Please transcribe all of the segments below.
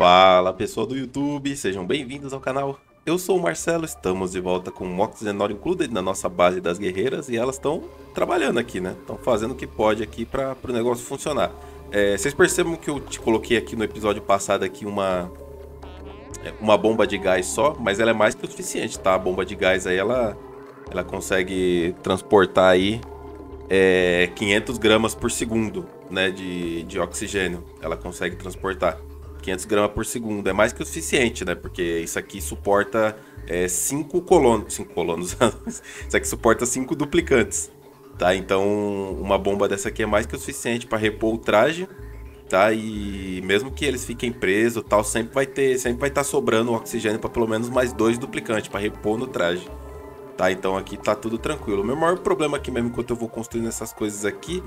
Fala pessoal do YouTube, sejam bem-vindos ao canal. Eu sou o Marcelo, estamos de volta com Mox Zenor Included na nossa base das guerreiras e elas estão trabalhando aqui, né? Estão fazendo o que pode aqui para o negócio funcionar. É, vocês percebam que eu te coloquei aqui no episódio passado aqui uma é, uma bomba de gás só, mas ela é mais que o suficiente, tá? A bomba de gás aí ela ela consegue transportar aí é, 500 gramas por segundo, né, de, de oxigênio. Ela consegue transportar 500 gramas por segundo. É mais que o suficiente, né? Porque isso aqui suporta 5 é, colonos. 5 colonos. isso aqui suporta 5 duplicantes. Tá? Então, uma bomba dessa aqui é mais que o suficiente para repor o traje. Tá? E mesmo que eles fiquem presos, tal, sempre vai ter, sempre vai estar tá sobrando oxigênio para pelo menos mais dois duplicantes para repor no traje. Tá? Então aqui tá tudo tranquilo. O meu maior problema aqui mesmo enquanto eu vou construindo essas coisas aqui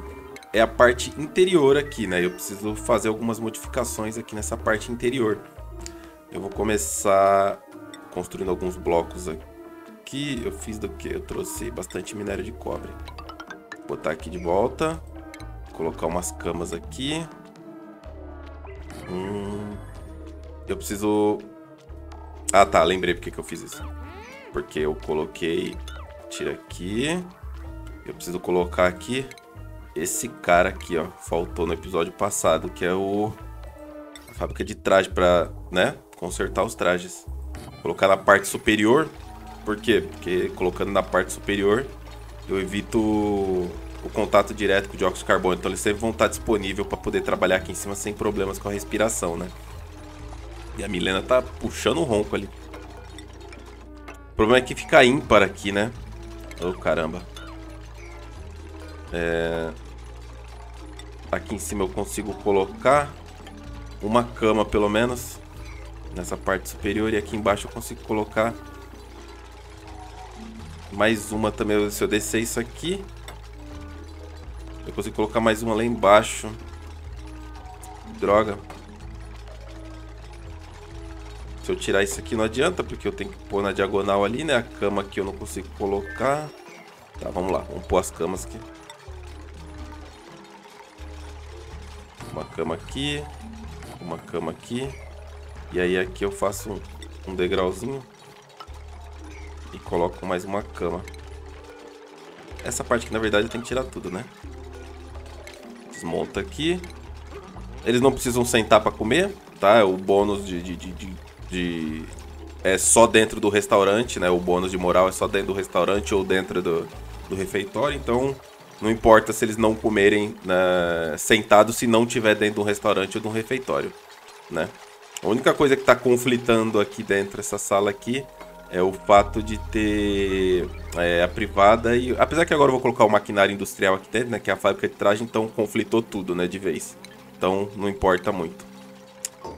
é a parte interior aqui, né? Eu preciso fazer algumas modificações aqui nessa parte interior. Eu vou começar construindo alguns blocos aqui. Eu fiz do que? Eu trouxe bastante minério de cobre. Vou botar aqui de volta. Colocar umas camas aqui. Hum, eu preciso... Ah, tá. Lembrei porque que eu fiz isso. Porque eu coloquei... Tira aqui. Eu preciso colocar aqui esse cara aqui, ó. Faltou no episódio passado, que é o... A fábrica de traje pra, né? Consertar os trajes. Colocar na parte superior. Por quê? Porque colocando na parte superior, eu evito o contato direto com o dióxido de carbono. Então eles sempre vão estar disponível para poder trabalhar aqui em cima sem problemas com a respiração, né? E a Milena tá puxando o ronco ali. O problema é que fica ímpar aqui, né? Ô, oh, caramba. É... Aqui em cima eu consigo colocar uma cama, pelo menos. Nessa parte superior. E aqui embaixo eu consigo colocar mais uma também. Se eu descer isso aqui... Eu consigo colocar mais uma lá embaixo. Droga. Se eu tirar isso aqui não adianta, porque eu tenho que pôr na diagonal ali, né? A cama aqui eu não consigo colocar. Tá, vamos lá. Vamos pôr as camas aqui. Cama aqui. Uma cama aqui. E aí aqui eu faço um, degrauzinho. E coloco mais uma cama. Essa parte aqui, na verdade, eu tenho que tirar tudo, né? Desmonta aqui. Eles não precisam sentar para comer, tá? É o bônus de, de, de, de de é só dentro do restaurante, né? O bônus de moral é só dentro do restaurante ou dentro do, do refeitório, então não importa se eles não comerem né, sentados se não tiver dentro do restaurante ou do refeitório, né? A única coisa que está conflitando aqui dentro dessa sala aqui é o fato de ter é, a privada e apesar que agora eu vou colocar o maquinário industrial aqui dentro, né? Que é a fábrica de traje, então conflitou tudo, né? De vez. Então não importa muito.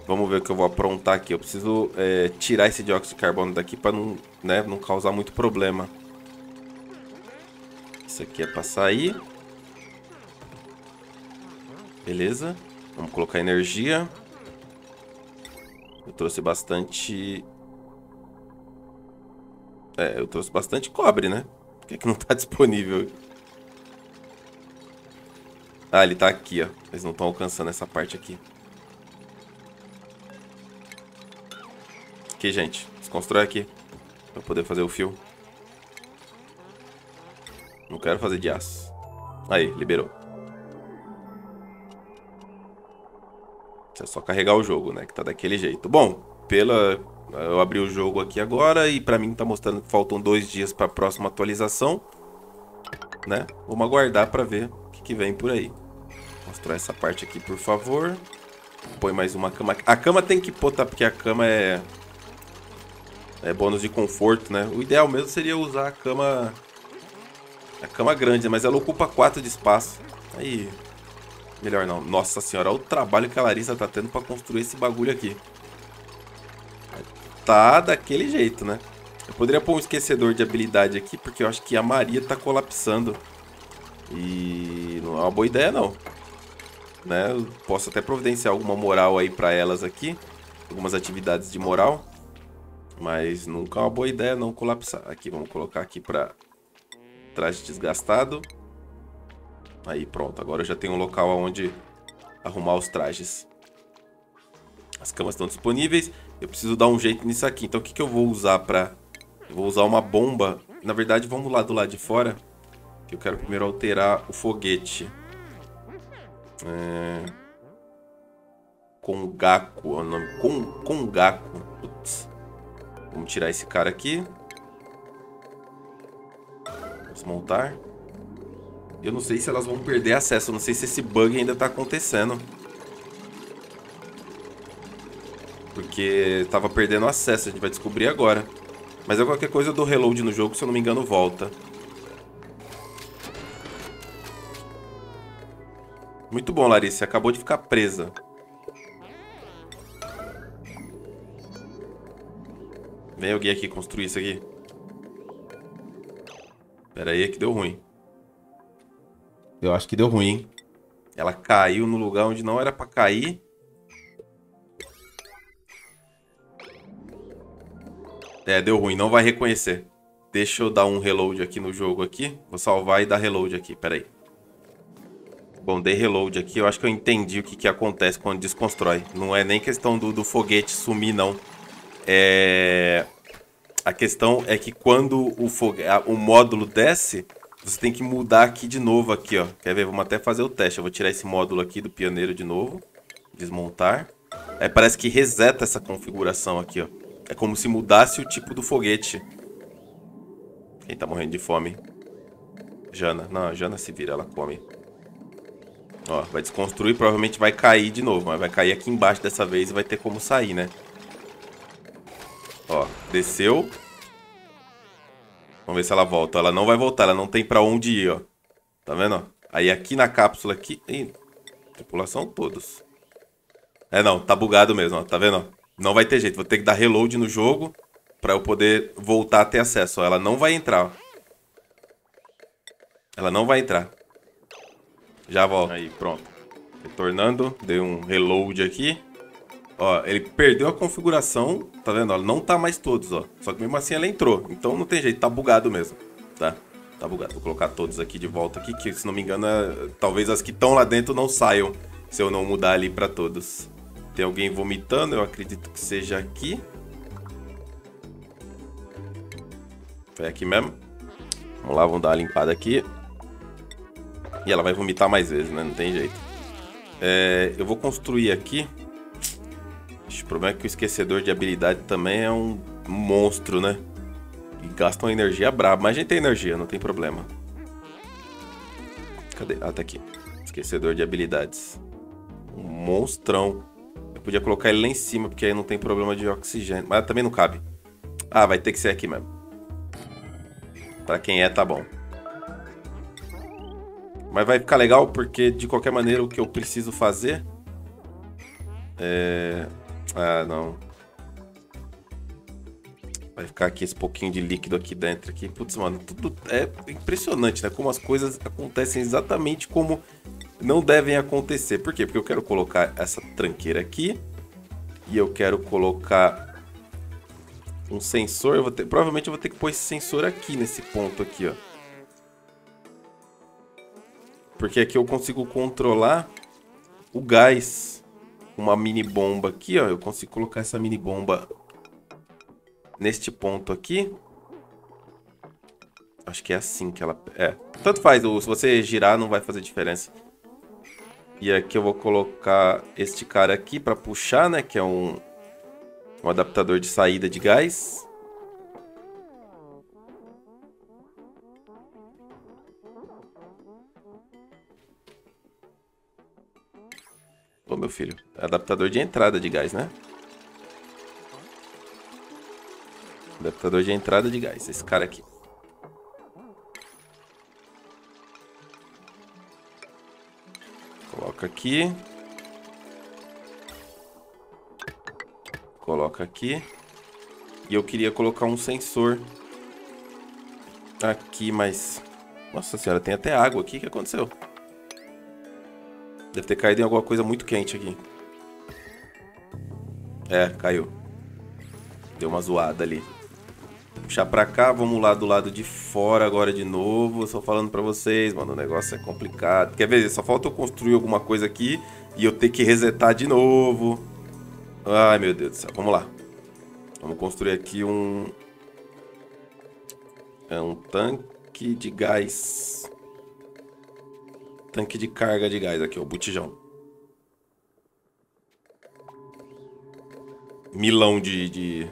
Vamos ver o que eu vou aprontar aqui. Eu preciso é, tirar esse dióxido de carbono daqui para não, né, não causar muito problema. Isso aqui é para sair. Beleza. Vamos colocar energia. Eu trouxe bastante... É, eu trouxe bastante cobre, né? Por que, que não está disponível? Ah, ele está aqui, ó. Eles não estão alcançando essa parte aqui. Aqui, gente. Desconstrói aqui. Pra poder fazer o fio. Não quero fazer de aço. Aí, liberou. É só carregar o jogo, né? Que tá daquele jeito. Bom, pela... Eu abri o jogo aqui agora e pra mim tá mostrando que faltam dois dias pra próxima atualização. Né? Vamos aguardar pra ver o que, que vem por aí. Mostrar essa parte aqui, por favor. Põe mais uma cama. A cama tem que pôr, tá? Porque a cama é é, bônus de conforto, né? O ideal mesmo seria usar a cama... A cama grande, mas ela ocupa 4 de espaço. Aí... Melhor não. Nossa senhora, olha o trabalho que a Larissa tá tendo pra construir esse bagulho aqui. Tá daquele jeito, né? Eu poderia pôr um esquecedor de habilidade aqui, porque eu acho que a Maria tá colapsando. E não é uma boa ideia, não. Né? Posso até providenciar alguma moral aí pra elas aqui. Algumas atividades de moral. Mas nunca é uma boa ideia não colapsar. Aqui, vamos colocar aqui para traje desgastado. Aí, pronto. Agora eu já tenho um local onde arrumar os trajes. As camas estão disponíveis. Eu preciso dar um jeito nisso aqui. Então o que, que eu vou usar pra... Eu vou usar uma bomba. Na verdade, vamos lá do lado de fora. Que eu quero primeiro alterar o foguete. É... Congaku é o nome. Con, Congaku. Putz. Vamos tirar esse cara aqui. Desmontar. Eu não sei se elas vão perder acesso. Eu não sei se esse bug ainda tá acontecendo. Porque tava perdendo acesso. A gente vai descobrir agora. Mas é qualquer coisa do reload no jogo, se eu não me engano, volta. Muito bom, Larissa. Acabou de ficar presa. Vem alguém aqui construir isso aqui. Pera aí que deu ruim. Eu acho que deu ruim, hein? Ela caiu no lugar onde não era pra cair. É, deu ruim. Não vai reconhecer. Deixa eu dar um reload aqui no jogo aqui. Vou salvar e dar reload aqui. Pera aí. Bom, dei reload aqui. Eu acho que eu entendi o que, que acontece quando desconstrói. Não é nem questão do, do foguete sumir, não. É... A questão é que quando o, fogue... o módulo desce, você tem que mudar aqui de novo aqui, ó. Quer ver? Vamos até fazer o teste. Eu vou tirar esse módulo aqui do pioneiro de novo. Desmontar. Aí parece que reseta essa configuração aqui, ó. É como se mudasse o tipo do foguete. Quem tá morrendo de fome? Jana. Não, Jana se vira, ela come. Ó, vai desconstruir, provavelmente vai cair de novo. Mas vai cair aqui embaixo dessa vez e vai ter como sair, né? Ó, desceu. Vamos ver se ela volta. Ela não vai voltar, ela não tem pra onde ir, ó. Tá vendo, ó? Aí aqui na cápsula aqui... Ih, tripulação todos. É, não, tá bugado mesmo, ó. Tá vendo, ó? Não vai ter jeito, vou ter que dar reload no jogo pra eu poder voltar a ter acesso, ó. Ela não vai entrar, ó. Ela não vai entrar. Já volto. Aí, pronto. Retornando, dei um reload aqui. Ó, ele perdeu a configuração, tá vendo? Ela não tá mais todos, ó. Só que mesmo assim ela entrou. Então não tem jeito, tá bugado mesmo, tá? Tá bugado. Vou colocar todos aqui de volta aqui, que se não me engano, é... talvez as que estão lá dentro não saiam se eu não mudar ali pra todos. Tem alguém vomitando, eu acredito que seja aqui. Foi aqui mesmo. Vamos lá, vamos dar uma limpada aqui. E ela vai vomitar mais vezes, né? Não tem jeito. É, eu vou construir aqui o problema é que o esquecedor de habilidade também é um monstro, né? E gasta uma energia braba. Mas a gente tem energia, não tem problema. Cadê? Ah, tá aqui. Esquecedor de habilidades. Um monstrão. Eu podia colocar ele lá em cima, porque aí não tem problema de oxigênio. Mas também não cabe. Ah, vai ter que ser aqui mesmo. Pra quem é, tá bom. Mas vai ficar legal porque, de qualquer maneira, o que eu preciso fazer... É ah, não. Vai ficar aqui esse pouquinho de líquido aqui dentro. Aqui. Putz, mano, tudo é impressionante, né? Como as coisas acontecem exatamente como não devem acontecer. Por quê? Porque eu quero colocar essa tranqueira aqui. E eu quero colocar um sensor. Eu vou ter, provavelmente eu vou ter que pôr esse sensor aqui, nesse ponto aqui, ó. Porque aqui eu consigo controlar o gás uma mini bomba aqui, ó. Eu consigo colocar essa mini bomba neste ponto aqui. Acho que é assim que ela... É, tanto faz. Se você girar, não vai fazer diferença. E aqui eu vou colocar este cara aqui para puxar, né? Que é um, um adaptador de saída de gás. Ô, meu filho, adaptador de entrada de gás, né? Adaptador de entrada de gás, esse cara aqui. Coloca aqui. Coloca aqui. E eu queria colocar um sensor aqui, mas... Nossa senhora, tem até água aqui. O que aconteceu? Deve ter caído em alguma coisa muito quente aqui. É, caiu. Deu uma zoada ali. Puxar pra cá, vamos lá do lado de fora agora de novo. Só falando pra vocês, mano, o negócio é complicado. Quer ver? Só falta eu construir alguma coisa aqui e eu ter que resetar de novo. Ai, meu Deus do céu. Vamos lá. Vamos construir aqui um... É um tanque de gás. Tanque de carga de gás aqui, o botijão. Milão de, de...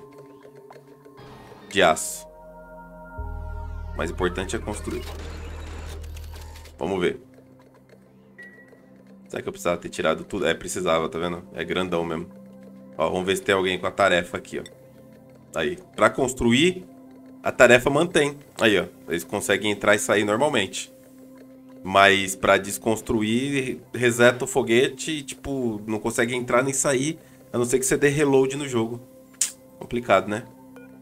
De aço. O mais importante é construir. Vamos ver. Será que eu precisava ter tirado tudo? É, precisava, tá vendo? É grandão mesmo. Ó, vamos ver se tem alguém com a tarefa aqui, ó. Aí, pra construir, a tarefa mantém. Aí, ó. Eles conseguem entrar e sair normalmente. Mas pra desconstruir, reseta o foguete e, tipo, não consegue entrar nem sair, a não ser que você dê reload no jogo. Complicado, né?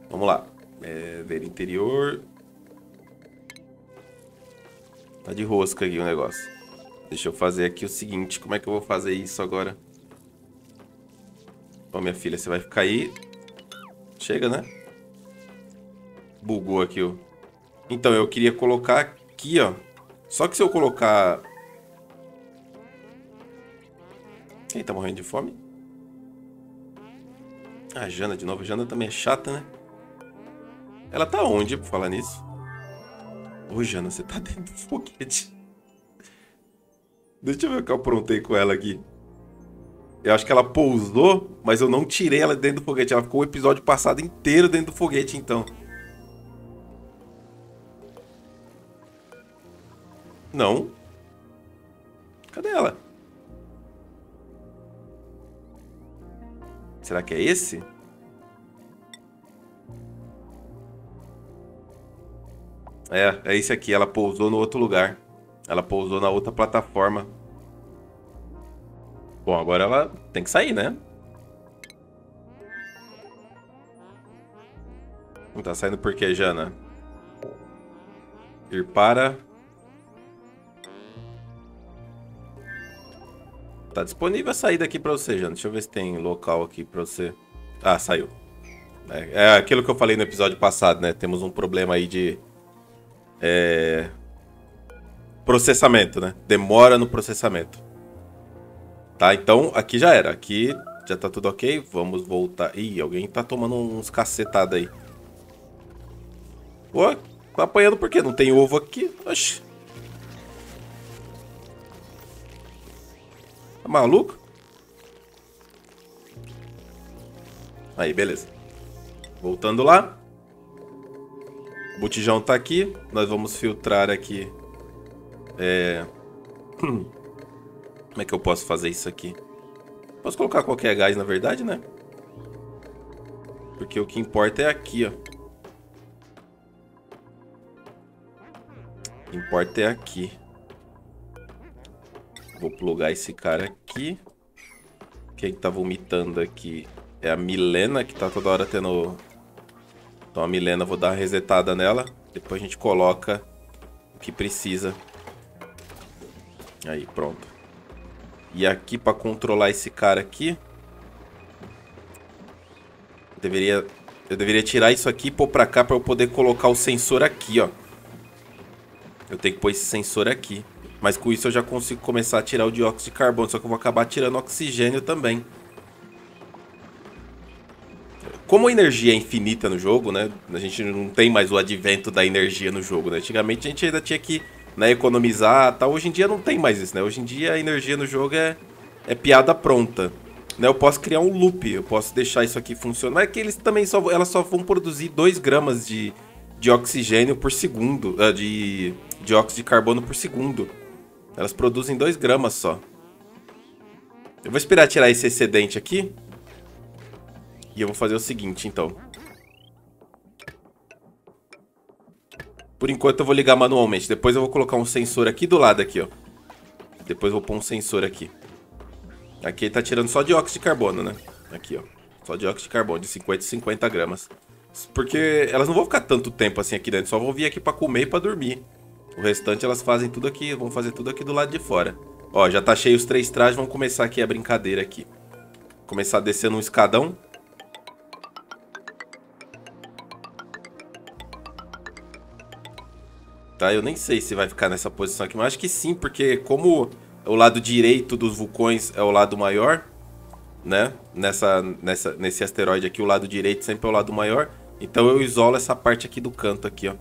Vamos lá. É, ver interior. Tá de rosca aqui o negócio. Deixa eu fazer aqui o seguinte. Como é que eu vou fazer isso agora? Ó, minha filha, você vai ficar aí. Chega, né? Bugou aqui, ó. Então, eu queria colocar aqui, ó. Só que se eu colocar... Quem tá morrendo de fome? A Jana de novo. A Jana também é chata, né? Ela tá onde, por falar nisso? Ô, Jana, você tá dentro do foguete. Deixa eu ver o que eu aprontei com ela aqui. Eu acho que ela pousou, mas eu não tirei ela dentro do foguete. Ela ficou o episódio passado inteiro dentro do foguete, então. Não. Cadê ela? Será que é esse? É, é esse aqui. Ela pousou no outro lugar. Ela pousou na outra plataforma. Bom, agora ela tem que sair, né? Não tá saindo por quê, Jana? Ir para... Tá disponível a saída aqui pra você, Jana. Deixa eu ver se tem local aqui pra você. Ah, saiu. É, é aquilo que eu falei no episódio passado, né? Temos um problema aí de é... Processamento, né? Demora no processamento. Tá, então aqui já era. Aqui já tá tudo ok. Vamos voltar. Ih, alguém tá tomando uns cacetados aí. Pô, tá apanhando por quê? Não tem ovo aqui? Oxi. Tá maluco? Aí, beleza. Voltando lá botijão tá aqui. Nós vamos filtrar aqui. É... Como é que eu posso fazer isso aqui? Posso colocar qualquer gás, na verdade, né? Porque o que importa é aqui, ó. O que importa é aqui. Vou plugar esse cara aqui. Quem tá vomitando aqui é a Milena, que tá toda hora tendo então a Milena, vou dar uma resetada nela. Depois a gente coloca o que precisa. Aí, pronto. E aqui para controlar esse cara aqui... Deveria, eu deveria tirar isso aqui e pôr pra cá para eu poder colocar o sensor aqui, ó. Eu tenho que pôr esse sensor aqui. Mas com isso eu já consigo começar a tirar o dióxido de carbono. Só que eu vou acabar tirando oxigênio também. Como a energia é infinita no jogo, né? A gente não tem mais o advento da energia no jogo, né? Antigamente a gente ainda tinha que né, economizar tal. Hoje em dia não tem mais isso, né? Hoje em dia a energia no jogo é, é piada pronta. Né? Eu posso criar um loop, eu posso deixar isso aqui funcionar. É que eles também só, elas só vão produzir 2 gramas de, de oxigênio por segundo, uh, de dióxido de carbono por segundo. Elas produzem 2 gramas só. Eu vou esperar tirar esse excedente aqui. E eu vou fazer o seguinte, então. Por enquanto eu vou ligar manualmente. Depois eu vou colocar um sensor aqui do lado, aqui, ó. Depois eu vou pôr um sensor aqui. Aqui ele tá tirando só dióxido de carbono, né? Aqui, ó. Só dióxido de carbono, de 50 e 50 gramas. Porque elas não vão ficar tanto tempo assim aqui dentro. Só vão vir aqui pra comer e pra dormir. O restante elas fazem tudo aqui, vão fazer tudo aqui do lado de fora. Ó, já tá cheio os três trajes, vamos começar aqui a brincadeira aqui. Começar descendo um escadão. tá? Eu nem sei se vai ficar nessa posição aqui, mas acho que sim, porque como o lado direito dos vulcões é o lado maior, né? Nessa, nessa, nesse asteroide aqui, o lado direito sempre é o lado maior. Então eu isolo essa parte aqui do canto aqui, ó.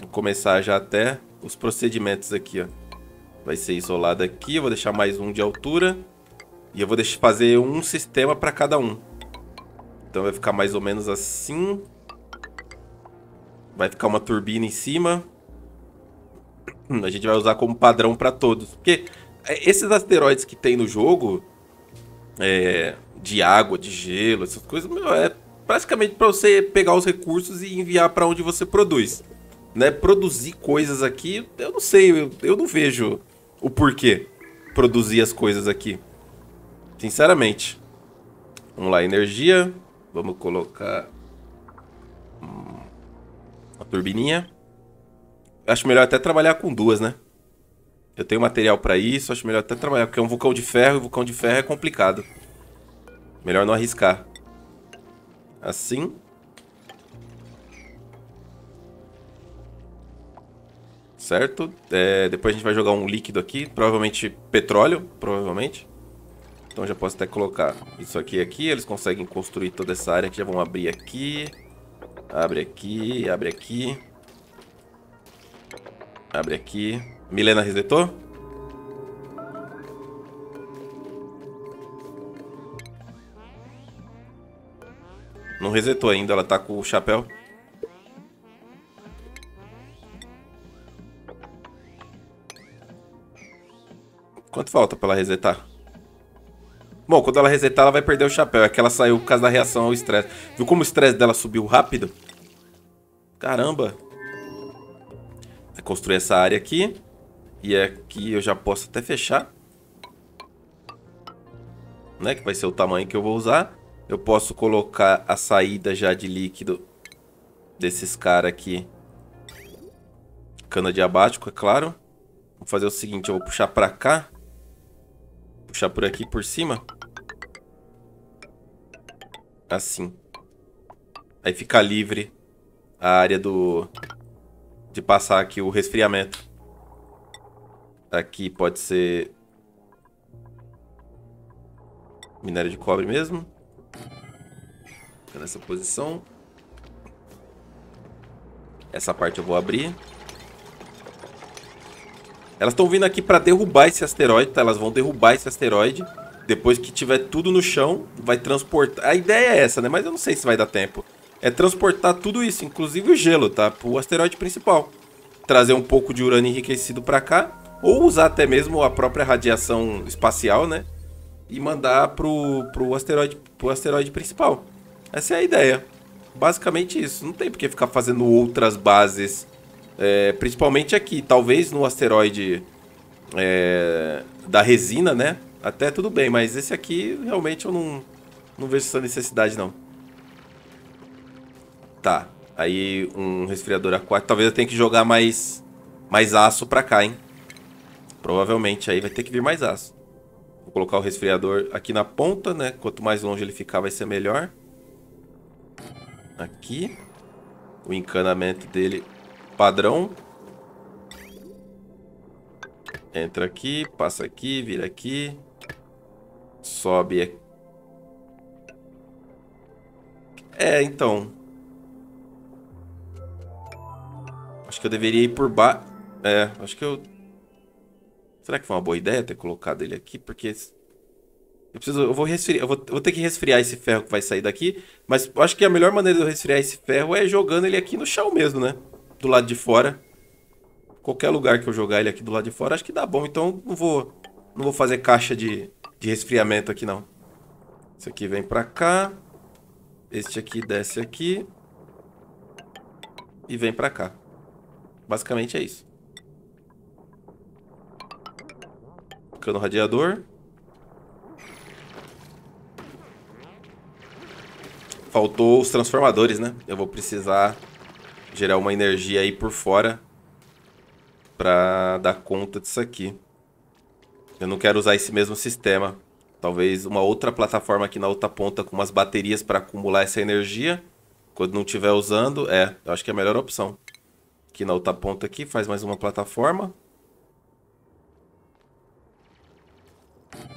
Vou começar já até os procedimentos aqui, ó. Vai ser isolado aqui, eu vou deixar mais um de altura. E eu vou deixar fazer um sistema para cada um. Então vai ficar mais ou menos assim. Vai ficar uma turbina em cima. A gente vai usar como padrão para todos. Porque é, esses asteroides que tem no jogo, é, de água, de gelo, essas coisas, meu, é praticamente para você pegar os recursos e enviar para onde você produz. Né? Produzir coisas aqui, eu não sei, eu, eu não vejo o porquê produzir as coisas aqui. Sinceramente. Vamos lá, energia. Vamos colocar uma turbininha. Acho melhor até trabalhar com duas, né? Eu tenho material para isso, acho melhor até trabalhar, porque é um vulcão de ferro e vulcão de ferro é complicado. Melhor não arriscar. Assim. Certo? É, depois a gente vai jogar um líquido aqui, provavelmente petróleo, provavelmente. Então já posso até colocar isso aqui aqui. Eles conseguem construir toda essa área que já vão abrir aqui. Abre aqui, abre aqui. Abre aqui. Milena resetou? Não resetou ainda, ela tá com o chapéu. Quanto falta pra ela resetar? Bom, quando ela resetar, ela vai perder o chapéu. É que ela saiu por causa da reação ao estresse. Viu como o estresse dela subiu rápido? Caramba. Vai construir essa área aqui. E aqui eu já posso até fechar. Né? Que vai ser o tamanho que eu vou usar. Eu posso colocar a saída já de líquido desses caras aqui. Cana diabático, é claro. Vou fazer o seguinte, eu vou puxar pra cá. Puxar por aqui por cima. Assim. Aí fica livre a área do... De passar aqui o resfriamento. Aqui pode ser... Minério de cobre mesmo. Fica nessa posição. Essa parte eu vou abrir. Elas estão vindo aqui para derrubar esse asteroide, tá? Elas vão derrubar esse asteroide. Depois que tiver tudo no chão, vai transportar... A ideia é essa, né? Mas eu não sei se vai dar tempo. É transportar tudo isso, inclusive o gelo, tá? Pro asteroide principal. Trazer um pouco de urânio enriquecido para cá. Ou usar até mesmo a própria radiação espacial, né? E mandar pro, pro, asteroide, pro asteroide principal. Essa é a ideia. Basicamente isso. Não tem porque ficar fazendo outras bases. É, principalmente aqui. Talvez no asteroide é, da resina, né? Até tudo bem, mas esse aqui realmente eu não, não vejo essa necessidade não. Tá. Aí um resfriador aquático. Talvez eu tenha que jogar mais, mais aço pra cá, hein? Provavelmente aí vai ter que vir mais aço. Vou colocar o resfriador aqui na ponta, né? Quanto mais longe ele ficar vai ser melhor. Aqui. O encanamento dele padrão. Entra aqui, passa aqui, vira aqui. Sobe aqui. É, então. Acho que eu deveria ir por baixo. É, acho que eu... Será que foi uma boa ideia ter colocado ele aqui? Porque eu preciso, eu vou resfriar, eu vou, vou, ter que resfriar esse ferro que vai sair daqui, mas acho que a melhor maneira de eu resfriar esse ferro é jogando ele aqui no chão mesmo, né? Do lado de fora. Qualquer lugar que eu jogar ele aqui do lado de fora, acho que dá bom. Então não vou, não vou fazer caixa de, de resfriamento aqui não. Esse aqui vem pra cá. Este aqui desce aqui. E vem pra cá. Basicamente é isso. Cano radiador. Faltou os transformadores, né? Eu vou precisar gerar uma energia aí por fora para dar conta disso aqui. Eu não quero usar esse mesmo sistema. Talvez uma outra plataforma aqui na outra ponta com umas baterias para acumular essa energia. Quando não estiver usando, é, eu acho que é a melhor opção. Aqui na outra ponta aqui, faz mais uma plataforma.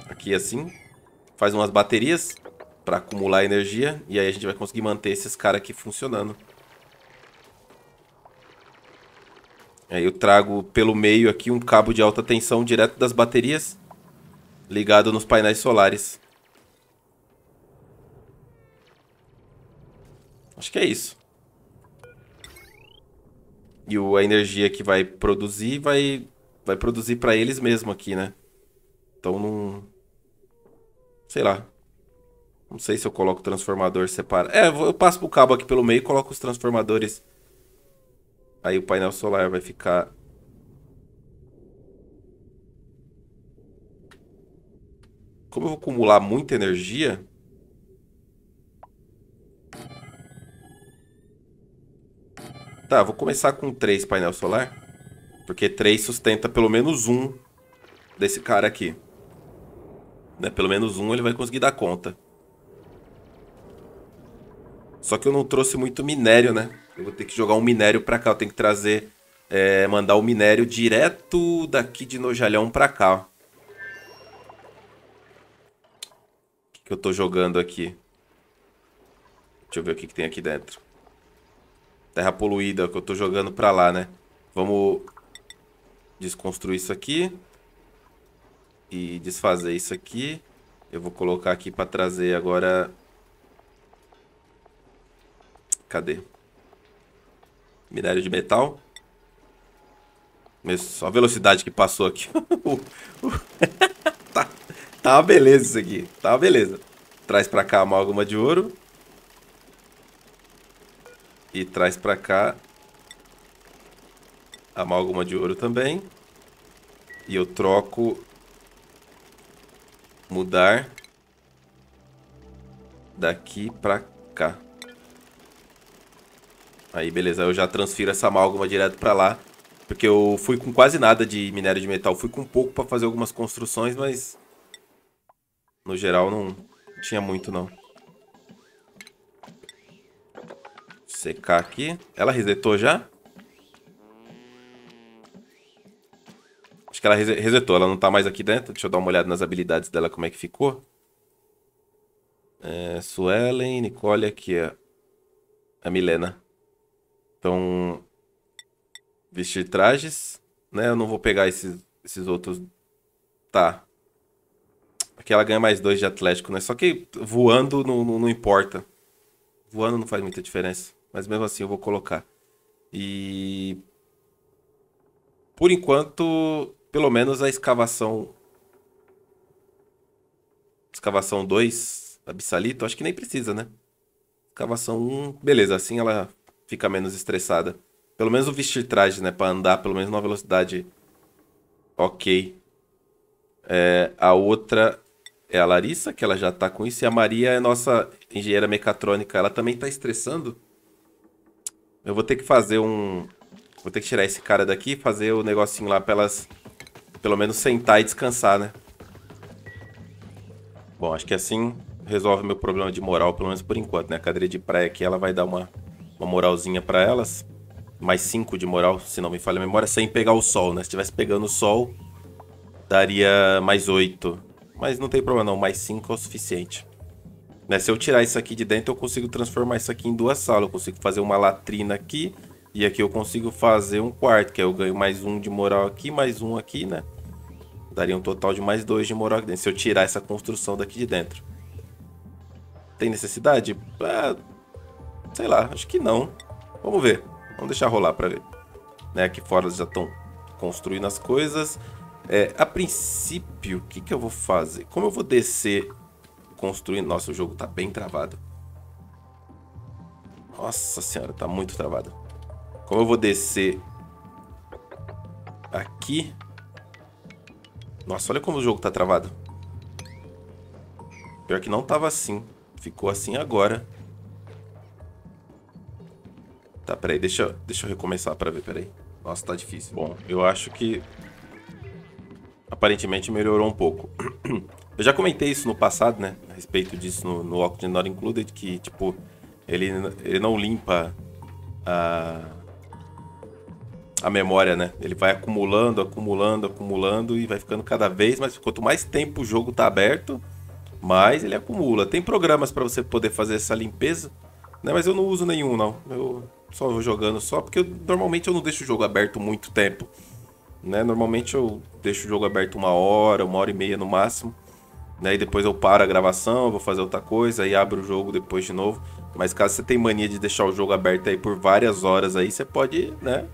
Aqui assim. faz umas baterias para acumular energia e aí a gente vai conseguir manter esses caras aqui funcionando. Aí eu trago pelo meio aqui um cabo de alta tensão direto das baterias ligado nos painéis solares. Acho que é isso. E o, a energia que vai produzir vai, vai produzir para eles mesmo aqui, né? Então não... Sei lá. Não sei se eu coloco o transformador separado. É, eu passo o cabo aqui pelo meio e coloco os transformadores. Aí o painel solar vai ficar... Como eu vou acumular muita energia... Tá, vou começar com três painel solar. Porque três sustenta pelo menos um desse cara aqui. Né? Pelo menos um ele vai conseguir dar conta. Só que eu não trouxe muito minério, né? Eu vou ter que jogar um minério pra cá. Eu tenho que trazer... É, mandar o minério direto daqui de Nojalhão pra cá. O que, que eu tô jogando aqui? Deixa eu ver o que, que tem aqui dentro. Terra poluída, que eu tô jogando pra lá, né? Vamos desconstruir isso aqui. E desfazer isso aqui. Eu vou colocar aqui pra trazer agora Cadê? Minério de metal. Só a velocidade que passou aqui. tá, tá uma beleza isso aqui. Tá uma beleza. Traz pra cá a amálgama de ouro. E traz pra cá a amálgama de ouro também. E eu troco mudar daqui pra cá. Aí, beleza, eu já transfiro essa amálgama direto pra lá. Porque eu fui com quase nada de minério de metal. Fui com pouco pra fazer algumas construções, mas... No geral, não tinha muito, não. Secar aqui. Ela resetou já? Acho que ela resetou. Ela não tá mais aqui dentro. Deixa eu dar uma olhada nas habilidades dela, como é que ficou. É, Suelen, Nicole aqui, ó. A Milena. Então, vestir trajes, né? Eu não vou pegar esses, esses outros. Tá. Aqui ela ganha mais dois de atlético, né? Só que voando não, não, não importa. Voando não faz muita diferença. Mas mesmo assim eu vou colocar. E... Por enquanto, pelo menos a escavação... Escavação 2, abissalito, acho que nem precisa, né? Escavação 1, beleza, assim ela fica menos estressada. Pelo menos o vestir traje, né? Pra andar pelo menos numa velocidade ok. É, a outra é a Larissa, que ela já tá com isso. E a Maria é nossa engenheira mecatrônica. Ela também tá estressando. Eu vou ter que fazer um... Vou ter que tirar esse cara daqui e fazer o negocinho lá pra elas... Pelo menos sentar e descansar, né? Bom, acho que assim resolve meu problema de moral, pelo menos por enquanto, né? A cadeira de praia aqui, ela vai dar uma uma moralzinha para elas. Mais 5 de moral, se não me falha a memória, sem pegar o sol, né? Se estivesse pegando o sol, daria mais 8. Mas não tem problema não, mais 5 é o suficiente. Né? Se eu tirar isso aqui de dentro, eu consigo transformar isso aqui em duas salas. Eu consigo fazer uma latrina aqui e aqui eu consigo fazer um quarto, que aí eu ganho mais um de moral aqui, mais um aqui, né? Daria um total de mais dois de moral aqui dentro, se eu tirar essa construção daqui de dentro. Tem necessidade? Ah, Sei lá, acho que não. Vamos ver. Vamos deixar rolar pra ver. Né, aqui fora eles já estão construindo as coisas. É, a princípio, o que, que eu vou fazer? Como eu vou descer construindo... Nossa, o jogo tá bem travado. Nossa senhora, tá muito travado. Como eu vou descer aqui... Nossa, olha como o jogo tá travado. Pior que não tava assim. Ficou assim agora. Tá, peraí, deixa, deixa eu recomeçar pra ver, peraí. Nossa, tá difícil. Bom, eu acho que aparentemente melhorou um pouco. Eu já comentei isso no passado, né? A respeito disso no, no Oxygen Not Included, que, tipo, ele, ele não limpa a, a memória, né? Ele vai acumulando, acumulando, acumulando e vai ficando cada vez mais... Quanto mais tempo o jogo tá aberto, Mas ele acumula. Tem programas para você poder fazer essa limpeza, né? Mas eu não uso nenhum, não. Eu só vou jogando só, porque eu, normalmente eu não deixo o jogo aberto muito tempo. Né? Normalmente eu deixo o jogo aberto uma hora, uma hora e meia no máximo. Né? E depois eu paro a gravação, vou fazer outra coisa, aí abro o jogo depois de novo. Mas caso você tenha mania de deixar o jogo aberto aí por várias horas aí, você pode, né,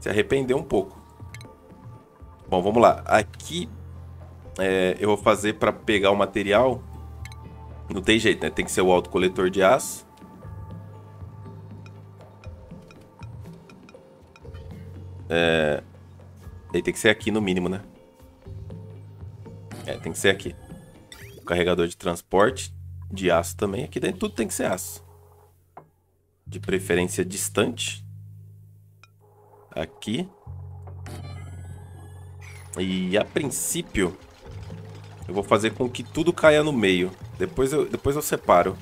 se arrepender um pouco. Bom, vamos lá. Aqui é, eu vou fazer para pegar o material. Não tem jeito, né? Tem que ser o autocoletor de aço. É... Ele tem que ser aqui no mínimo, né? É, tem que ser aqui. O carregador de transporte de aço também. Aqui dentro tudo tem que ser aço. De preferência distante. Aqui. E a princípio, eu vou fazer com que tudo caia no meio. Depois eu, depois eu separo.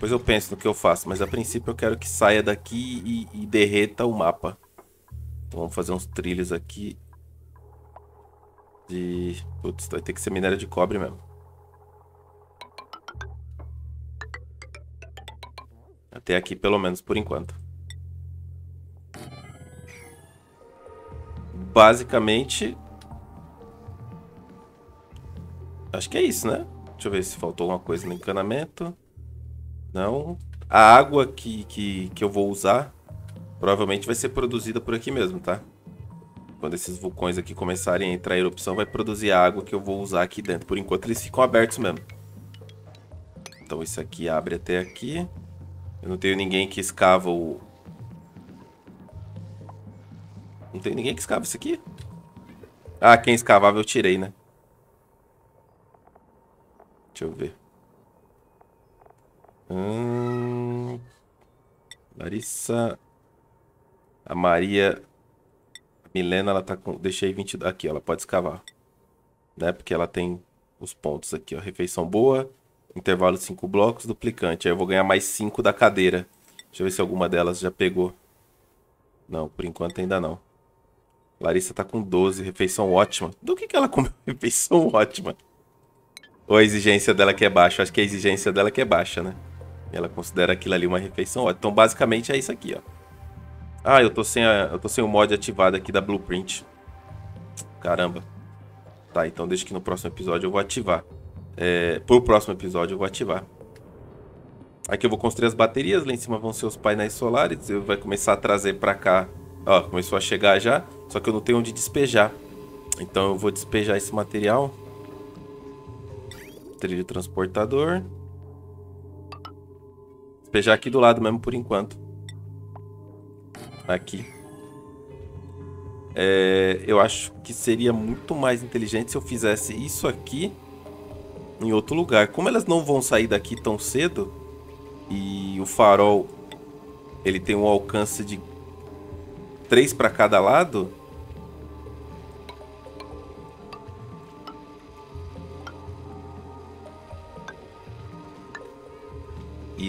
Depois eu penso no que eu faço. Mas a princípio eu quero que saia daqui e, e derreta o mapa. Então vamos fazer uns trilhos aqui. De... Putz, vai ter que ser minério de cobre mesmo. Até aqui, pelo menos, por enquanto. Basicamente, Acho que é isso, né? Deixa eu ver se faltou alguma coisa no encanamento. Não. A água que, que, que eu vou usar provavelmente vai ser produzida por aqui mesmo, tá? Quando esses vulcões aqui começarem a entrar em erupção, vai produzir a água que eu vou usar aqui dentro. Por enquanto eles ficam abertos mesmo. Então isso aqui abre até aqui. Eu não tenho ninguém que escava o... Não tem ninguém que escava isso aqui? Ah, quem escavava eu tirei, né? Deixa eu ver. Hum... Larissa... A Maria... A Milena, ela tá com... Deixei 20... Aqui, ela pode escavar. Né? Porque ela tem os pontos aqui, ó. Refeição boa. Intervalo de 5 blocos, duplicante. Aí eu vou ganhar mais 5 da cadeira. Deixa eu ver se alguma delas já pegou. Não, por enquanto ainda não. Larissa tá com 12, refeição ótima. Do que, que ela comeu? Refeição ótima. Ou a exigência dela que é baixa? Acho que a exigência dela que é baixa, né? Ela considera aquilo ali uma refeição. Então, basicamente, é isso aqui, ó. Ah, eu tô sem, a, eu tô sem o mod ativado aqui da Blueprint. Caramba. Tá, então deixa que no próximo episódio eu vou ativar. É, pro próximo episódio eu vou ativar. Aqui eu vou construir as baterias, lá em cima vão ser os painéis solares. Eu vai começar a trazer pra cá. Ó, começou a chegar já, só que eu não tenho onde despejar. Então eu vou despejar esse material trilho transportador. Despejar aqui do lado mesmo por enquanto. Aqui. É, eu acho que seria muito mais inteligente se eu fizesse isso aqui em outro lugar. Como elas não vão sair daqui tão cedo e o farol ele tem um alcance de três para cada lado,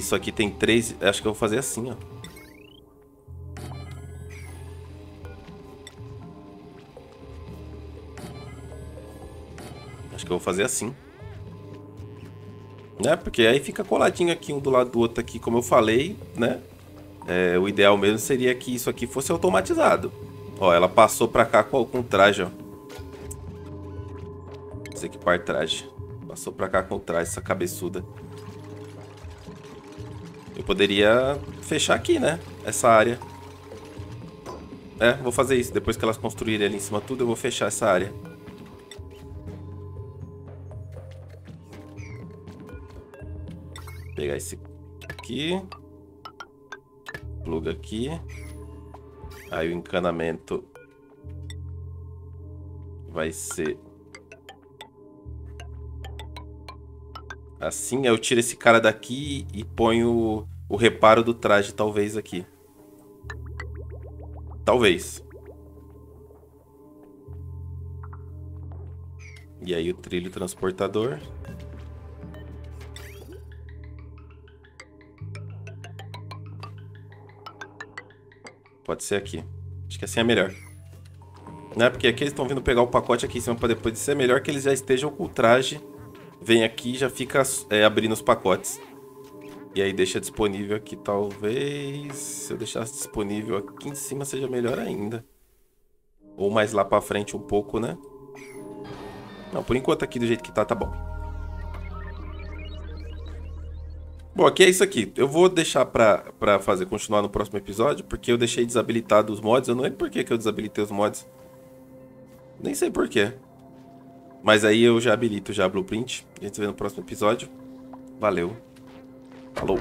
Isso aqui tem três... Acho que eu vou fazer assim, ó. Acho que eu vou fazer assim. Né? Porque aí fica coladinho aqui um do lado do outro aqui, como eu falei, né? É, o ideal mesmo seria que isso aqui fosse automatizado. Ó, ela passou pra cá com, com traje, ó. Desequipar traje. Passou pra cá com o traje, essa cabeçuda. Eu poderia fechar aqui, né? Essa área. É, vou fazer isso. Depois que elas construírem ali em cima tudo, eu vou fechar essa área. Vou pegar esse aqui. Pluga aqui. Aí o encanamento vai ser Assim, eu tiro esse cara daqui e ponho o reparo do traje, talvez, aqui. Talvez. E aí o trilho transportador. Pode ser aqui. Acho que assim é melhor. Né? Porque aqui eles estão vindo pegar o pacote aqui em cima para depois de ser melhor que eles já estejam com o traje. Vem aqui e já fica é, abrindo os pacotes. E aí deixa disponível aqui, talvez... Se eu deixasse disponível aqui em cima seja melhor ainda. Ou mais lá pra frente um pouco, né? Não, por enquanto aqui do jeito que tá, tá bom. Bom, aqui é isso aqui. Eu vou deixar pra, pra fazer, continuar no próximo episódio, porque eu deixei desabilitado os mods. Eu não lembro por que, que eu desabilitei os mods. Nem sei por quê. Mas aí eu já habilito já a blueprint. A gente se vê no próximo episódio. Valeu. Falou!